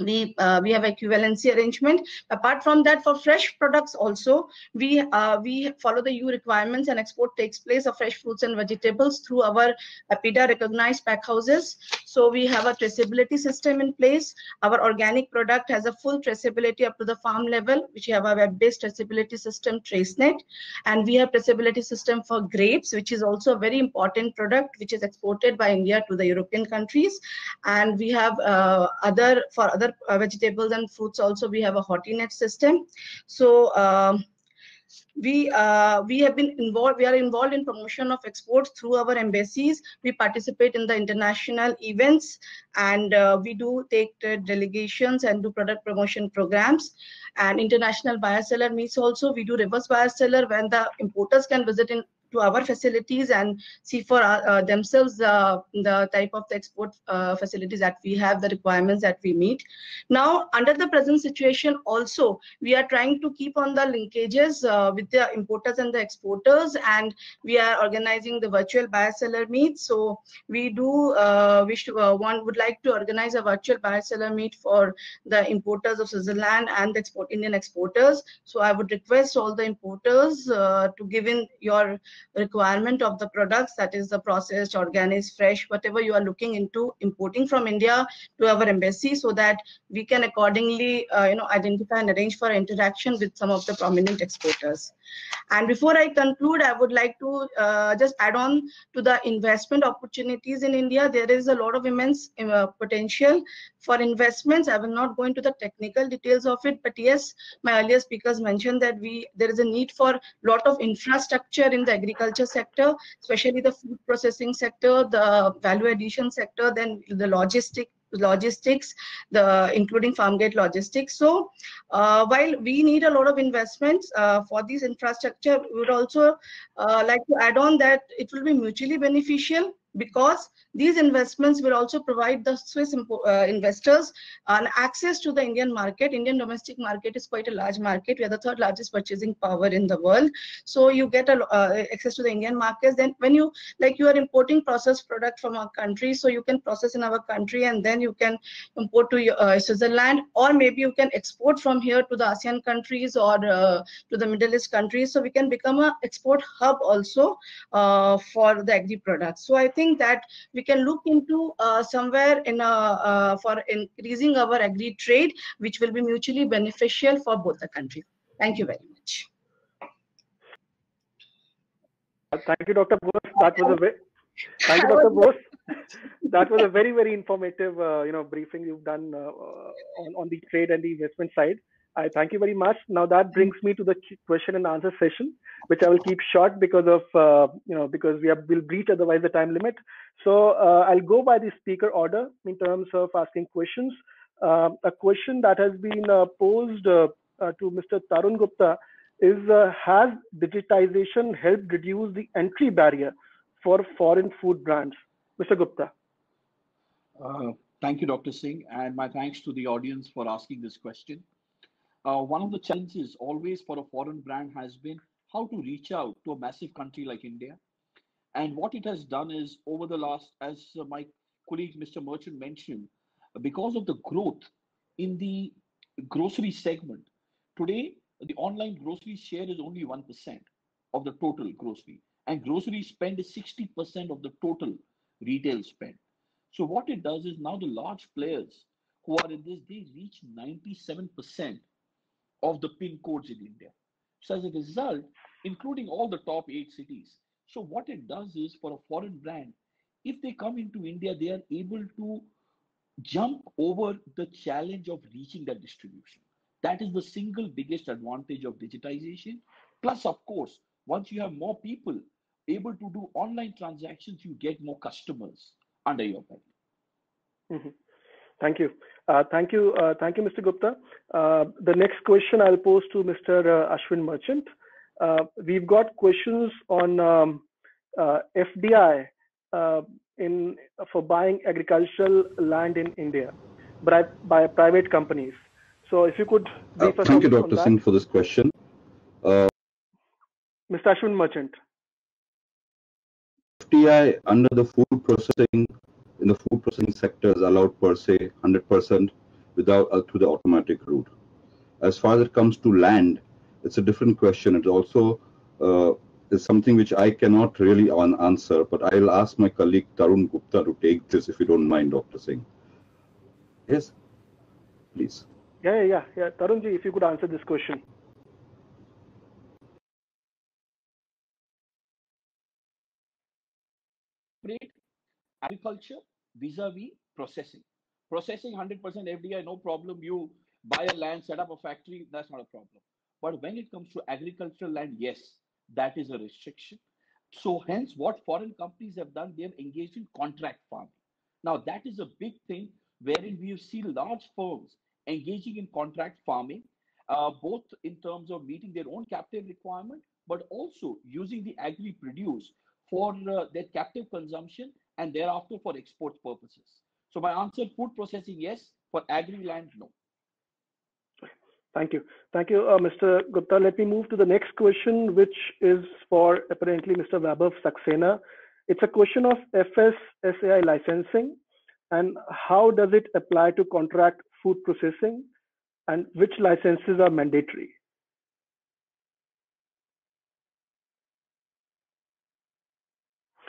we uh, we have equivalency arrangement. Apart from that for fresh products also we uh, we follow the EU requirements and export takes place of fresh fruits and vegetables through our APEDA recognized pack houses. So we have a traceability system in place. Our organic product has a full traceability up to the farm level which we have a web-based traceability system tracenet. And we have traceability system for grapes which is also a very important product which is exported by India to the European countries. And we have uh, other for other other uh, vegetables and fruits also we have a HortiNet system. So um, we uh, we have been involved we are involved in promotion of exports through our embassies. We participate in the international events and uh, we do take delegations and do product promotion programs. And international buyer seller meets also. We do reverse buyer seller when the importers can visit in to our facilities and see for uh, uh, themselves uh, the type of the export uh, facilities that we have, the requirements that we meet. Now, under the present situation, also we are trying to keep on the linkages uh, with the importers and the exporters, and we are organizing the virtual buyer seller meet. So we do uh, wish to one would like to organize a virtual buyer seller meet for the importers of Switzerland and the export Indian exporters. So I would request all the importers to give in your requirement of the products that is the processed organic fresh whatever you are looking into importing from india to our embassy so that we can accordingly uh, you know identify and arrange for interaction with some of the prominent exporters and before I conclude, I would like to uh, just add on to the investment opportunities in India. There is a lot of immense uh, potential for investments. I will not go into the technical details of it, but yes, my earlier speakers mentioned that we there is a need for a lot of infrastructure in the agriculture sector, especially the food processing sector, the value addition sector, then the logistic logistics, the including farm gate logistics. So uh, while we need a lot of investments uh, for this infrastructure, we would also uh, like to add on that it will be mutually beneficial because these investments will also provide the Swiss uh, investors an access to the Indian market. Indian domestic market is quite a large market. We are the third largest purchasing power in the world. So you get a, uh, access to the Indian markets. Then when you like you are importing processed product from our country, so you can process in our country and then you can import to uh, Switzerland, or maybe you can export from here to the ASEAN countries or uh, to the Middle East countries. So we can become an export hub also uh, for the agri products. So I think that we can look into uh, somewhere in a, uh, for increasing our agri trade, which will be mutually beneficial for both the countries. Thank you very much. Uh, thank you, Dr. Bose. That was a very thank you, Dr. Bose. that was a very very informative uh, you know briefing you've done uh, on on the trade and the investment side. I thank you very much. Now that brings me to the question and answer session, which I will keep short because of uh, you know because we will breach otherwise the time limit. So uh, I'll go by the speaker order in terms of asking questions. Uh, a question that has been uh, posed uh, uh, to Mr. Tarun Gupta is has digitization helped reduce the entry barrier for foreign food brands? Mr. Gupta. thank you, Dr. Singh, and my thanks to the audience for asking this question uh, one of the challenges always for a foreign brand has been how to reach out to a massive country like India. And what it has done is over the last, as uh, my colleague Mr. Merchant mentioned, because of the growth in the grocery segment, today the online grocery share is only 1% of the total grocery. And grocery spend is 60% of the total retail spend. So what it does is now the large players who are in this, they reach 97% of the pin codes in India. So as a result, including all the top eight cities. So what it does is for a foreign brand, if they come into India, they are able to jump over the challenge of reaching that distribution. That is the single biggest advantage of digitization. Plus, of course, once you have more people able to do online transactions, you get more customers under your belt. Mm-hmm. Thank you. Uh, thank you. Uh, thank you, Mr. Gupta. Uh, the next question I'll pose to Mr. Uh, Ashwin Merchant. Uh, we've got questions on um, uh, FDI in for buying agricultural land in India by, by private companies. So if you could Thank you, Dr. Singh, for this question. Mr. Ashwin Merchant. FDI under the food processing in the food processing sector is allowed per se 100% without uh, through the automatic route. As far as it comes to land, it's a different question. It also uh, is something which I cannot really answer, but I'll ask my colleague Tarun Gupta to take this if you don't mind, Dr. Singh. Yes, please. Yeah, yeah, yeah. Tarunji, if you could answer this question. agriculture vis-a-vis processing. Processing 100% FDI, no problem. You buy a land, set up a factory, that's not a problem. But when it comes to agricultural land, yes, that is a restriction. So hence what foreign companies have done, they have engaged in contract farming. Now that is a big thing wherein we see large firms engaging in contract farming, uh, both in terms of meeting their own captive requirement, but also using the agri produce for uh, their captive consumption and thereafter for export purposes. So my answer, food processing, yes. For agri land, no. Thank you. Thank you, uh, Mr. Gupta. Let me move to the next question, which is for apparently Mr. Vaibhav Saxena. It's a question of FSSAI licensing and how does it apply to contract food processing and which licenses are mandatory?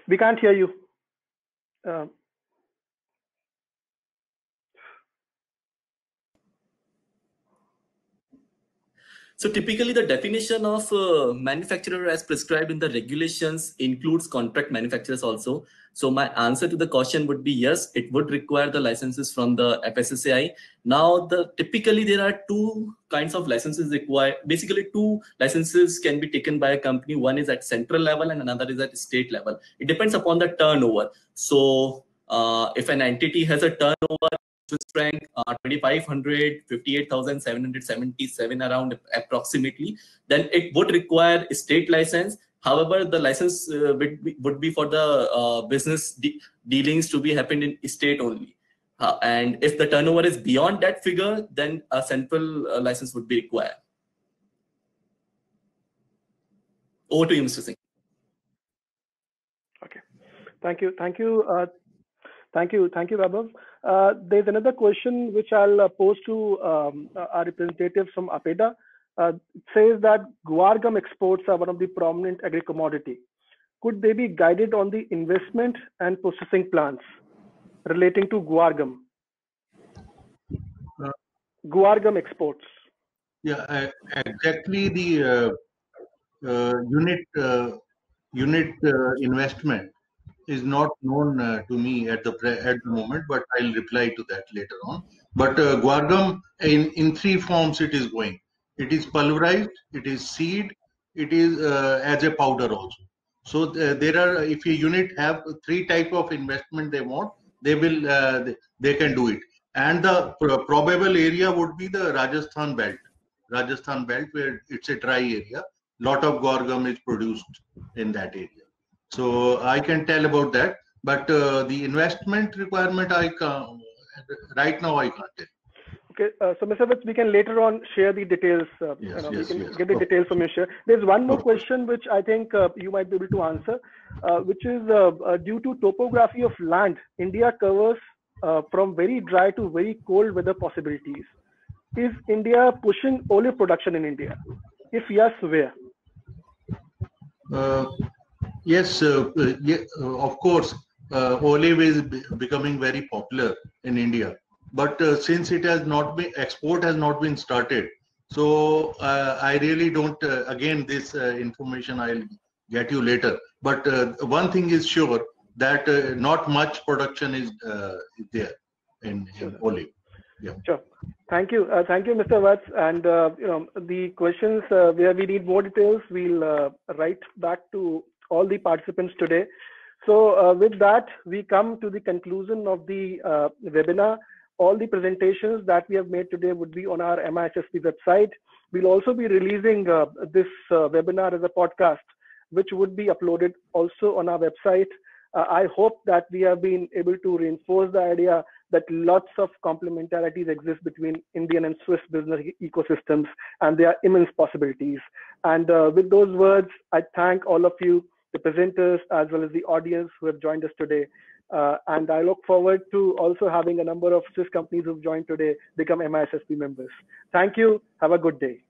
We can't hear you. Uh, so typically the definition of uh, manufacturer as prescribed in the regulations includes contract manufacturers also. So my answer to the question would be yes, it would require the licenses from the FSSAI. Now the typically there are two kinds of licenses required. Basically two licenses can be taken by a company. One is at central level and another is at state level. It depends upon the turnover. So uh, if an entity has a turnover Swiss franc uh, 2500 58777 around approximately then it would require state license. However the license uh, would, be, would be for the uh, business de dealings to be happened in state only. Uh, and if the turnover is beyond that figure then a central uh, license would be required. Over to you mr singh. Okay. Thank you. Thank you uh, Thank you. Thank you, Vaibhav. Uh, there's another question which I'll uh, pose to um, our representatives from APEDA. Uh, it says that guar gum exports are one of the prominent agri commodity. Could they be guided on the investment and processing plans relating to guar gum? Uh, guar gum exports. Yeah, exactly. The uh, uh, unit unit uh, investment is not known uh, to me at the at the moment, but I'll reply to that later on. But uh, guargum in in three forms it is going. It is pulverized, it is seed, it is uh, as a powder also. So uh, there are if a unit have three type of investment they want, they will uh, they, they can do it. And the probable area would be the Rajasthan belt. Rajasthan belt where it's a dry area. Lot of guargum is produced in that area. So I can tell about that. But uh, the investment requirement, I can right now I can't tell. Okay, uh, so Mr. Witz, we can later on share the details. Uh, yes, you know, yes, we can yes. get the details from you. Share. There's one more question which I think uh, you might be able to answer, uh, which is uh, uh, due to topography of land, India covers from very dry to very cold weather possibilities. Is India pushing olive production in India? If yes, where? Yes, yeah, of course. olive is becoming very popular in India. But uh, since it has not been export has not been started so uh, i really don't uh, again this uh, information i'll get you later. But uh, one thing is sure that uh, not much production is there in, in olive. Yeah. Sure. Thank you. Thank you mr Vats and you know the questions where we need more details we'll write back to all the participants today so with that we come to the conclusion of the webinar all the presentations that we have made today would be on our MISSP website. We'll also be releasing uh, this uh, webinar as a podcast, which would be uploaded also on our website. Uh, I hope that we have been able to reinforce the idea that lots of complementarities exist between Indian and Swiss business ecosystems, and there are immense possibilities. And uh, with those words, I thank all of you, the presenters, as well as the audience who have joined us today. Uh, and I look forward to also having a number of Swiss companies who've joined today become MISSP members. Thank you. Have a good day.